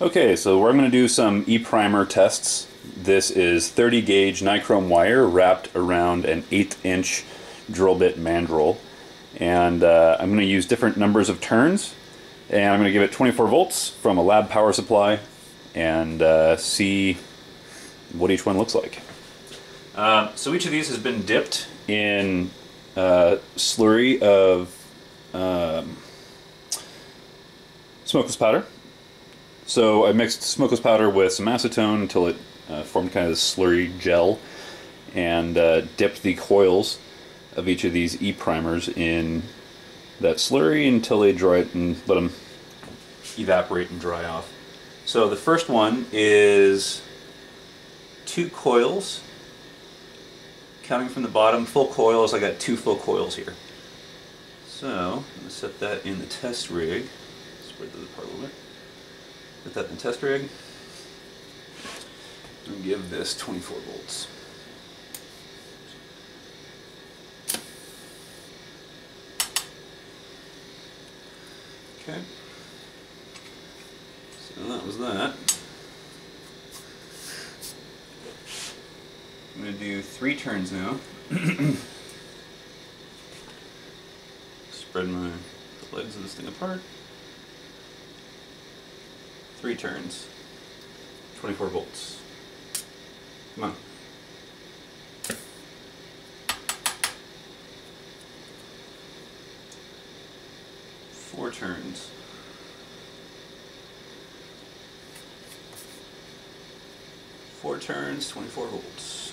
Okay, so we're going to do some e-primer tests. This is 30 gauge nichrome wire wrapped around an eighth inch drill bit mandrel. And uh, I'm going to use different numbers of turns. And I'm going to give it 24 volts from a lab power supply and uh, see what each one looks like. Uh, so each of these has been dipped in uh, slurry of um, smokeless powder. So I mixed smokeless powder with some acetone until it uh, formed kind of this slurry gel and uh, dipped the coils of each of these e-primers in that slurry until they dry it and let them evaporate and dry off. So the first one is two coils. Counting from the bottom full coils I got two full coils here. So I'm going to set that in the test rig. Spread those apart a little bit Put that in the test rig. And give this 24 volts. Okay. So that was that. I'm going to do three turns now. Spread my legs of this thing apart three turns, 24 volts. Come on. Four turns. Four turns, 24 volts.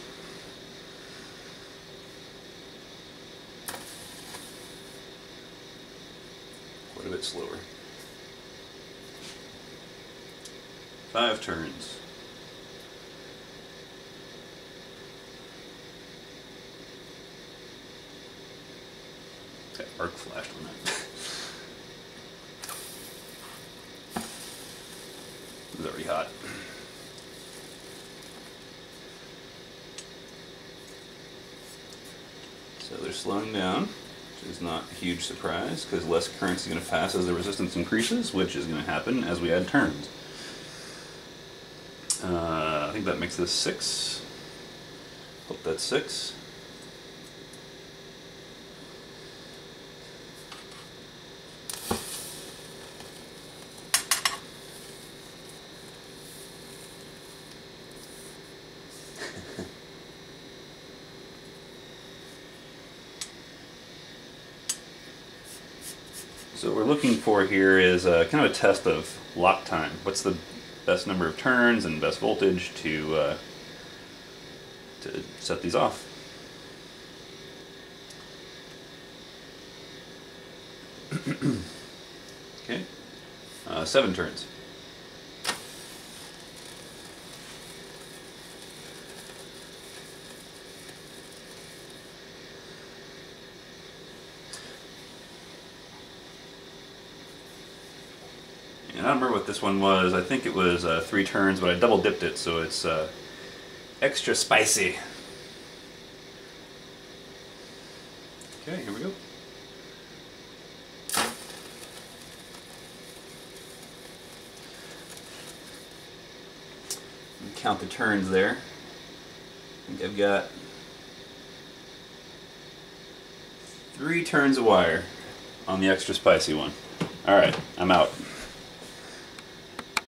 Quite a bit slower. Five turns. That arc flashed on that. it was hot. So they're slowing down, which is not a huge surprise because less current is going to pass as the resistance increases, which is going to happen as we add turns. Uh, I think that makes this six. Hope that's six. So what we're looking for here is a, kind of a test of lock time. What's the best number of turns and best voltage to, uh, to set these off. okay, uh, seven turns. Don't remember what this one was. I think it was uh, three turns, but I double dipped it, so it's uh, extra spicy. Okay, here we go. Count the turns there. I think I've got three turns of wire on the extra spicy one. Alright, I'm out.